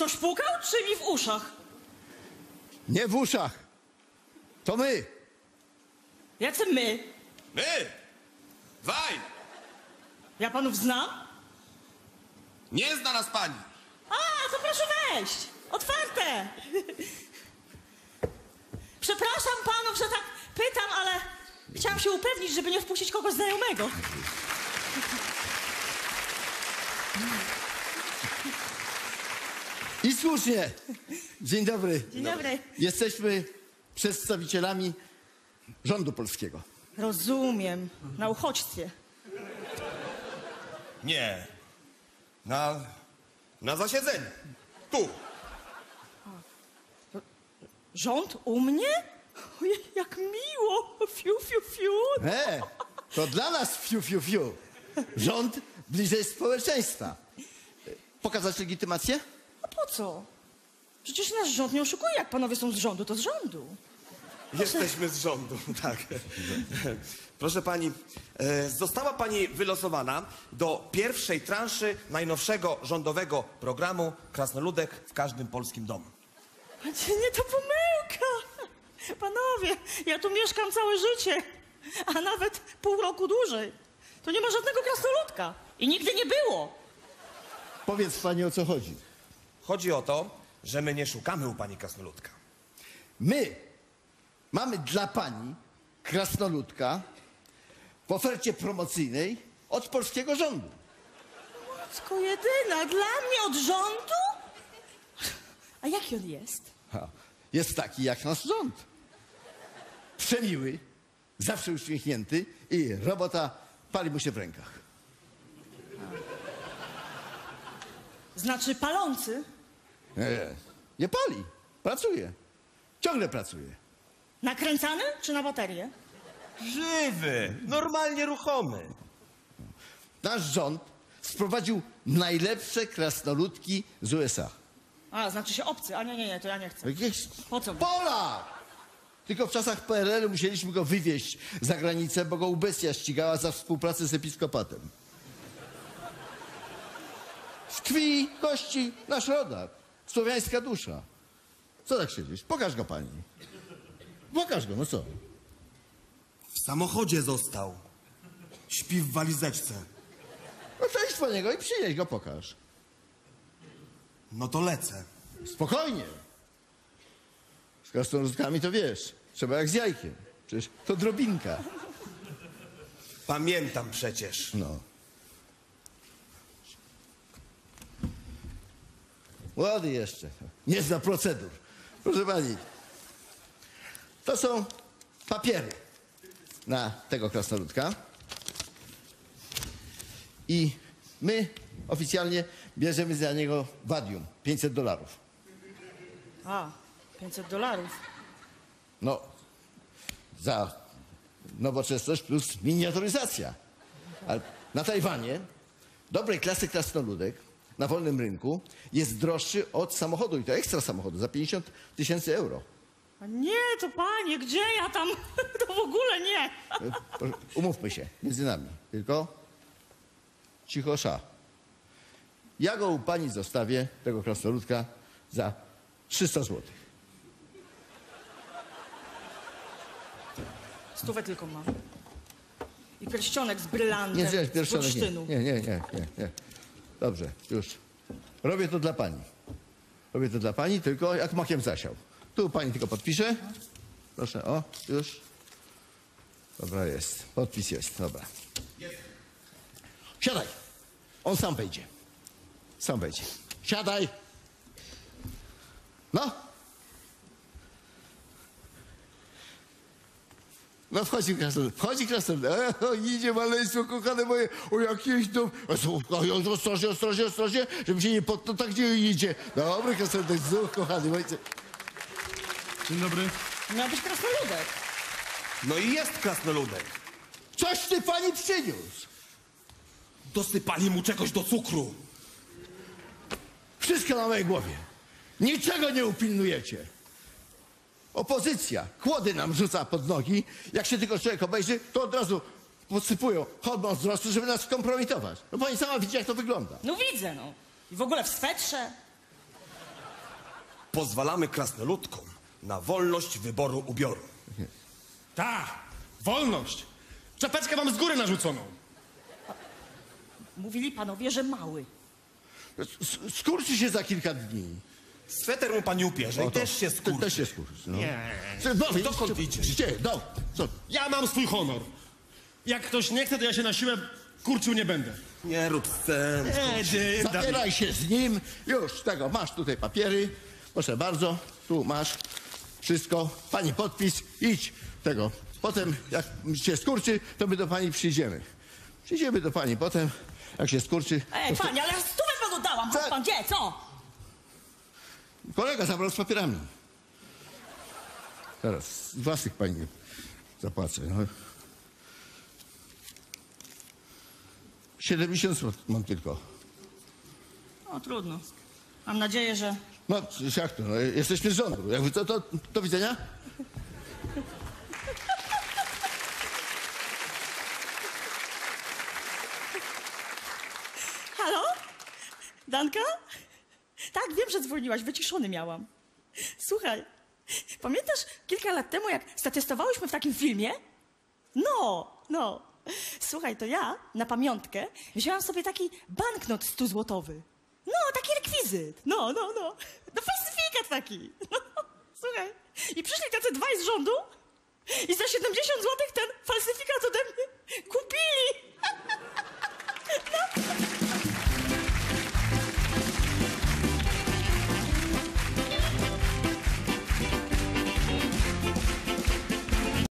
Ktoś pukał, czy mi w uszach? Nie w uszach. To my. Jacy my? My! Dwaj! Ja panów znam? Nie zna nas pani! A, to proszę wejść. Otwarte. Przepraszam panów, że tak pytam, ale chciałam się upewnić, żeby nie wpuścić kogoś znajomego. I słusznie. Dzień dobry. Dzień dobry. Jesteśmy przedstawicielami rządu polskiego. Rozumiem. Na uchodźstwie. Nie. Na... na zasiedzeniu. Tu. Rząd u mnie? Ojej, jak miło. Fiu, fiu, fiu. E, to dla nas fiu, fiu, fiu. Rząd bliżej społeczeństwa. Pokazać legitymację? Co? Przecież nasz rząd nie oszukuje. Jak panowie są z rządu, to z rządu. Jesteśmy z rządu, tak. Proszę pani, e, została pani wylosowana do pierwszej transzy najnowszego rządowego programu Krasnoludek w każdym polskim domu. Nie, nie, to pomyłka. Panowie, ja tu mieszkam całe życie, a nawet pół roku dłużej. To nie ma żadnego krasnoludka. I nigdy nie było. Powiedz pani o co chodzi. Chodzi o to, że my nie szukamy u pani krasnoludka. My mamy dla pani krasnoludka w ofercie promocyjnej od polskiego rządu. Matko jedyna, dla mnie od rządu? A jaki on jest? Ha, jest taki jak nasz rząd. Przemiły, zawsze uśmiechnięty i robota pali mu się w rękach. Znaczy palący. Nie, nie pali, pracuje. Ciągle pracuje. Nakręcany czy na baterię? Żywy, normalnie ruchomy. Nasz rząd sprowadził najlepsze krasnoludki z USA. A, znaczy się obcy. A nie, nie, nie, to ja nie chcę. Jakieś Po co? Polak! Tylko w czasach PRL-u musieliśmy go wywieźć za granicę, bo go ubestia ścigała za współpracę z episkopatem. Z krwi, kości, nasz rodak. Słowiańska dusza. Co tak siedzisz? Pokaż go pani. Pokaż go, no co? W samochodzie został. Śpi w walizeczce. No to idź po niego i przynieś go, pokaż. No to lecę. Spokojnie. Z krasnoludkami to wiesz. Trzeba jak z jajkiem. Przecież to drobinka. Pamiętam przecież. No. Młody jeszcze. Nie zna procedur. Proszę pani. To są papiery na tego krasnoludka. I my oficjalnie bierzemy za niego wadium. 500 dolarów. A, 500 dolarów. No, za nowoczesność plus miniaturyzacja. Ale na Tajwanie dobrej klasy krasnoludek na wolnym rynku jest droższy od samochodu i to ekstra samochodu za 50 tysięcy euro. A nie, to panie, gdzie ja tam? To w ogóle nie. E, Umówmy się, między nami. Tylko cicho sza. Ja go u pani zostawię, tego krasnoludka, za 300 złotych. Stówę tylko mam. I pierścionek z brylantem. Nie, nie, pierścionek. Nie, nie, nie, nie, nie. Dobrze, już. Robię to dla pani. Robię to dla pani, tylko jak makiem zasiał. Tu pani tylko podpisze. Proszę, o, już. Dobra, jest. Podpis jest, dobra. Siadaj. On sam wejdzie. Sam wejdzie. Siadaj. No. No wchodzi krasnolud, wchodzi krasnolud. E, o, idzie maleństwo, kochane moje, o jakieś dom. O, ostrożnie, ostrożnie, ostrożnie, żeby się nie potknął, tak gdzie idzie. Dobry krasnolud, znów, kochany mój. Dzień dobry. Miał być krasnoludek. No i jest krasnoludek. Coś ty pani przyniósł. Dosypali mu czegoś do cukru. Wszystko na mojej głowie. Niczego nie upilnujecie. Opozycja kłody nam rzuca pod nogi. Jak się tylko człowiek obejrzy, to od razu podsypują hormon wzrostu, żeby nas skompromitować. No pani sama widzi, jak to wygląda. No widzę, no. I w ogóle w swetrze. pozwalamy krasnoludkom na wolność wyboru ubioru. Tak, wolność. Czapeczkę mam z góry narzuconą. Mówili panowie, że mały. S- Skurczy się za kilka dni. Sweter mu pani upierze i też się skurczy. Też się skurczy. No. Nie. Co, No, Dokąd idziesz? Gdzie? No, co? Ja mam swój honor. Jak ktoś nie chce, to ja się na siłę kurczył nie będę. Nie rób nie, da- Zabieraj się z nim. Już, tego, masz tutaj papiery. Proszę bardzo, tu masz wszystko. Pani podpis, idź tego. Potem, jak się skurczy, to my do pani przyjdziemy. Przyjdziemy do pani potem, jak się skurczy. Ej, pani, ale ja stówę panu dałam. Chodź Co? pan, gdzie? Co? Kolega zabrał z papierami. Teraz, z własnych pani zapłacę. No. 70 zł mam tylko. O, trudno. Mam nadzieję, że... No, przecież jak to? No, jesteśmy z rządu. Jakby co, to do widzenia? Halo? Danka? Tak, wiem, że dzwoniłaś. Wyciszony miałam. Słuchaj, pamiętasz kilka lat temu, jak statystowałyśmy w takim filmie? No, no. Słuchaj, to ja na pamiątkę wzięłam sobie taki banknot 100 złotowy. No, taki rekwizyt. No, no, no. No, falsyfikat taki. No, słuchaj. I przyszli tacy dwaj z rządu i za 70